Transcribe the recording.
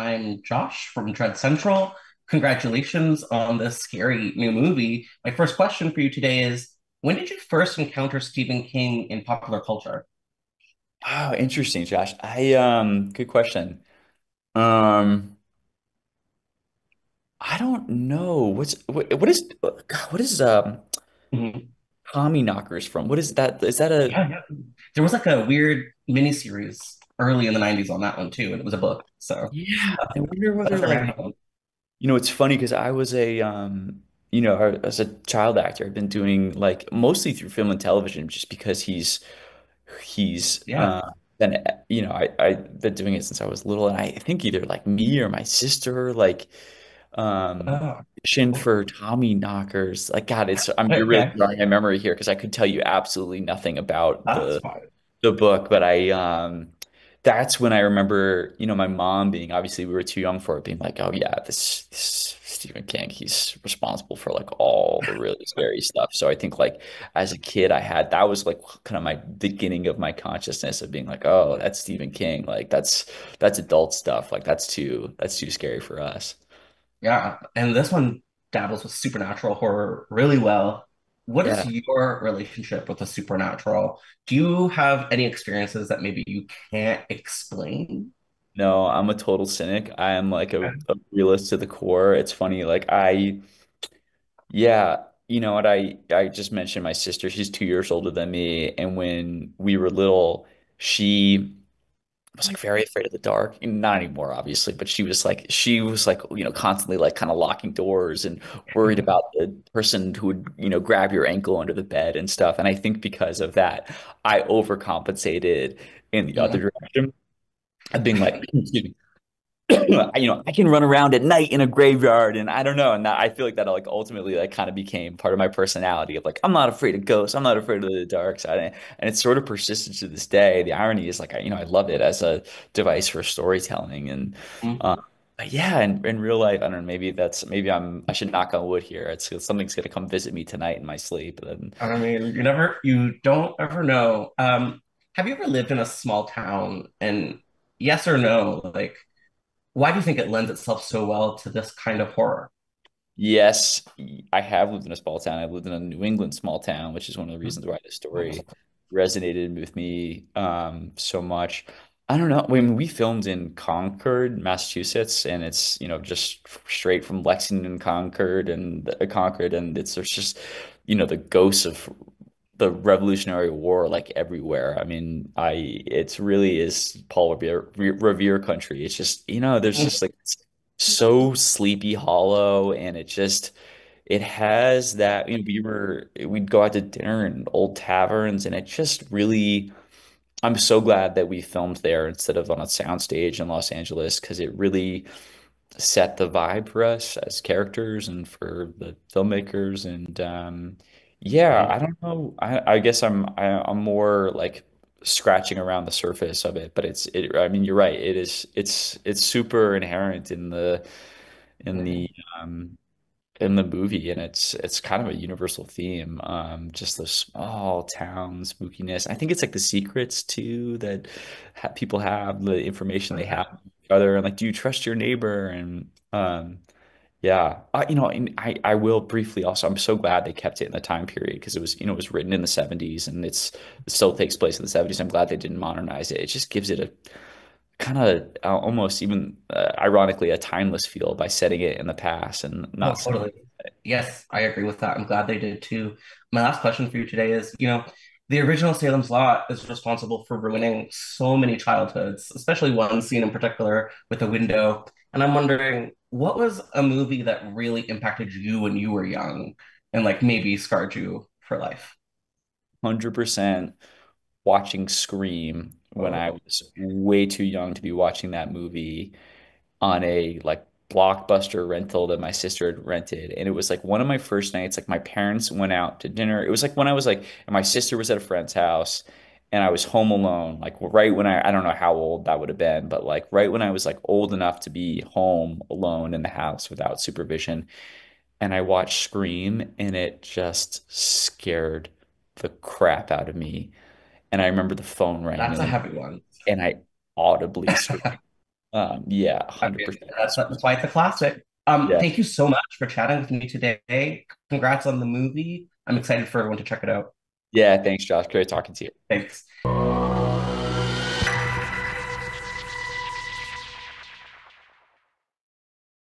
I'm Josh from Dread Central. Congratulations on this scary new movie. My first question for you today is When did you first encounter Stephen King in popular culture? Oh, interesting, Josh. I um good question. Um I don't know. What's what, what is God, what is um Mhm. Tommyknockers from? What is that? Is that a Yeah, yeah. There was like a weird miniseries early in the 90s on that one too, and it was a book. So yeah, I wonder whether like you know it's funny because I was a um you know as a child actor I've been doing like mostly through film and television just because he's he's Yeah. uh been you know I I've been doing it since I was little and I think either like me or my sister like um Oh, Shin for Tommyknockers. Like God, it's I'm you're really drawing my memory here because I could tell you absolutely nothing about That's the fine. the book, but I um that's when I remember, you know, my mom being obviously we were too young for it, being like, oh yeah, this, this Stephen King, he's responsible for like all the really scary stuff. So I think like as a kid, I had that was like kind of my beginning of my consciousness of being like, oh, that's Stephen King, like that's that's adult stuff, like that's too that's too scary for us. Yeah. And this one dabbles with supernatural horror really well. What is Yeah. your relationship with the supernatural? Do you have any experiences that maybe you can't explain? No, I'm a total cynic. I am like a, a realist to the core. It's funny, like I, yeah, you know what? I I just mentioned my sister. She's two years older than me, and when we were little, she was like very afraid of the dark. And Not anymore, obviously, but she was like she was like you know constantly like kind of locking doors and worried about the person who would you know grab your ankle under the bed and stuff. And I think because of that, I overcompensated in the other Mhm. direction of being like, excuse me you know, I can run around at night in a graveyard and I don't know. And that I feel like that like ultimately like kind of became part of my personality of like, I'm not afraid of ghosts. I'm not afraid of the dark side. And, and it's sort of persisted to this day. The irony is like, I, you know, I love it as a device for storytelling. And, uh, Mhm. but yeah, in, in real life, I don't know, maybe that's, maybe I'm, I should knock on wood here. It's, it's something's going to come visit me tonight in my sleep. And I mean, you never, you don't ever know. Um, have you ever lived in a small town? And yes or no, like, why do you think it lends itself so well to this kind of horror? Yes, I have lived in a small town. I've lived in a New England small town, which is one of the reasons why this story resonated with me um, so much. I don't know. When we filmed in Concord, Massachusetts, and it's, you know, just straight from Lexington, Concord, and uh, Concord, and it's there's just, you know, the ghosts of the Revolutionary War like everywhere. I mean, I it's really is Paul Revere, Revere country. It's just, you know, there's just like it's so Sleepy Hollow and it just it has that, you know, we were we'd go out to dinner in old taverns and it just really I'm so glad that we filmed there instead of on a soundstage in Los Angeles because it really set the vibe for us as characters and for the filmmakers. And um, yeah, I don't know. I, I guess I'm I, I'm more like scratching around the surface of it, but it's it. I mean, you're right. It is. It's it's super inherent in the in the um, in the movie, and it's it's kind of a universal theme. Um, just the small town spookiness. I think it's like the secrets too that ha people have, the information they have with each other, and like, do you trust your neighbor? And um, yeah, I, you know, and I I will briefly also. I'm so glad they kept it in the time period because it was you know it was written in the 70s and it's it still takes place in the 70s. I'm glad they didn't modernize it. It just gives it a kind of uh, almost even uh, ironically a timeless feel by setting it in the past and not totally. Yes, I agree with that. I'm glad they did too. My last question for you today is, you know, the original Salem's Lot is responsible for ruining so many childhoods, especially one scene in particular with a window. And I'm wondering, what was a movie that really impacted you when you were young and like maybe scarred you for life? 100% watching Scream when oh. I Oh, was way too young to be watching that movie on a like Blockbuster rental that my sister had rented. And it was like one of my first nights, like my parents went out to dinner. It was like when I was like, and my sister was at a friend's house and I was home alone, like right when I, I don't know how old that would have been, but like right when I was like old enough to be home alone in the house without supervision. And I watched Scream and it just scared the crap out of me. And I remember the phone rang that's a and, heavy one. and I audibly screamed Um, yeah, I mean, 100%. that's, that's why it's a classic. Um, Yeah. thank you so much for chatting with me today. Congrats on the movie. I'm excited for everyone to check it out. Yeah, thanks, Josh. Great talking to you. Thanks.